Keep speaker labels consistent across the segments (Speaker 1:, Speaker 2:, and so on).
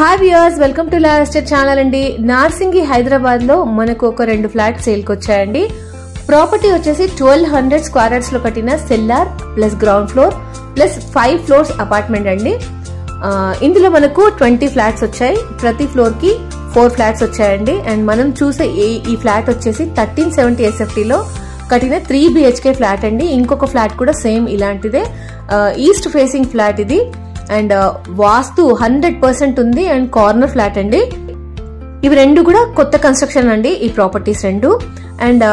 Speaker 1: Hi viewers welcome to La Estate channel అండి. నార్సింగి హైదరాబాద్లో మనకు ఒక రెండు ఫ్లాట్ సేల్కి వచ్చాయండి ప్రాపర్టీ వచ్చేసి ట్వెల్వ్ హండ్రెడ్ స్క్వేర్లో కట్టిన cellar plus ground floor plus five floors apartment అండి. ఇందులో మనకు ట్వంటీ ఫ్లాట్స్ వచ్చాయి. ప్రతి ఫ్లోర్కి ఫోర్ ఫ్లాట్స్ వచ్చాయండి. అండ్ మనం చూసే ఈ- ఈ ఫ్లాట్ వచ్చేసి థర్టీన్ సెవెంటీ ఎస్ఎఫ్టీలో కట్టిన త్రీ బిహెచ్కే ఫ్లాట్ అండి. ఇంకొక ఫ్లాట్ కూడా సేమ్ ఇలాంటిదే. ఈస్ట్ ఫేసింగ్ ఫ్లాట్ ఇది. అండ్ వాస్తు హండ్రెడ్ పర్సెంట్ ఉంది అండ్ కార్నర్ ఫ్లాట్ అండి. ఇవి రెండు కూడా కొత్త కన్స్ట్రక్షన్ అండి ఈ ప్రాపర్టీస్ రెండు. అండ్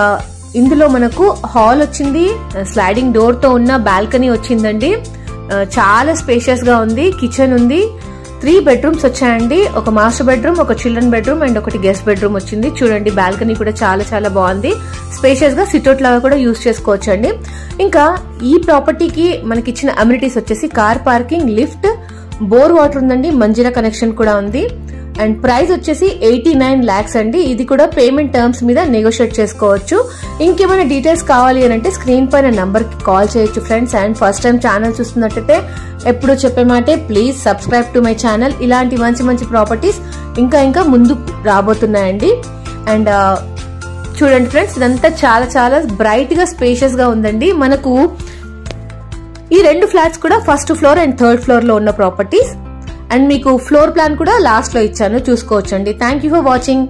Speaker 1: ఇందులో మనకు హాల్ వచ్చింది స్లైడింగ్ డోర్తో ఉన్న బాల్కనీ వచ్చిందండి. చాలా స్పేషియస్గా ఉంది కిచెన్ ఉంది. త్రీ బెడ్రూమ్స్ వచ్చాయండి. ఒక మాస్టర్ బెడ్రూమ్ ఒక చిల్డ్రన్ బెడ్రూమ్ అండ్ ఒకటి గెస్ట్ బెడ్రూమ్ వచ్చింది. చూడండి బాల్కనీ కూడా చాలా చాలా బాగుంది. స్పేషియస్గా సిట్అవుట్ లాగా కూడా యూస్ చేసుకోవచ్చు అండి ఇంకా ఈ ప్రాపర్టీకి మనకి ఇచ్చిన అమ్యూనిటీస్ వచ్చేసి car parking lift bore water ఉందండి. మంజీరా కనెక్షన్ కూడా ఉంది. అండ్ ప్రైస్ వచ్చేసి ఎయిటీ నైన్ ల్యాక్స్ అండి. ఇది కూడా పేమెంట్ టర్మ్స్ మీద నెగోషియేట్ చేసుకోవచ్చు. ఇంకేమైనా డీటెయిల్స్ కావాలి అని అంటే స్క్రీన్ పైన నంబర్కి కాల్ చేయొచ్చు friends and first time channel చూస్తున్నట్టయితే ఎప్పుడు చెప్పే మాటే please subscribe to my channel ఇలాంటి మంచి మంచి ప్రాపర్టీస్ ఇంకా ఇంకా ముందు రాబోతున్నాయండి. అండ్ uh, చూడండి ఫ్రెండ్స్ ఇదంతా చాలా చాలా బ్రైట్గా స్పేషియస్గా ఉందండి. మనకు ఈ రెండు ఫ్లాట్స్ కూడా ఫస్ట్ ఫ్లోర్ అండ్ థర్డ్ ఫ్లోర్లో ఉన్న ప్రాపర్టీస్ అండ్ మీకు ఫ్లోర్ ప్లాన్ కూడా లాస్ట్లో ఇచ్చాను. చూసుకోవచ్చండి. Thank you for watching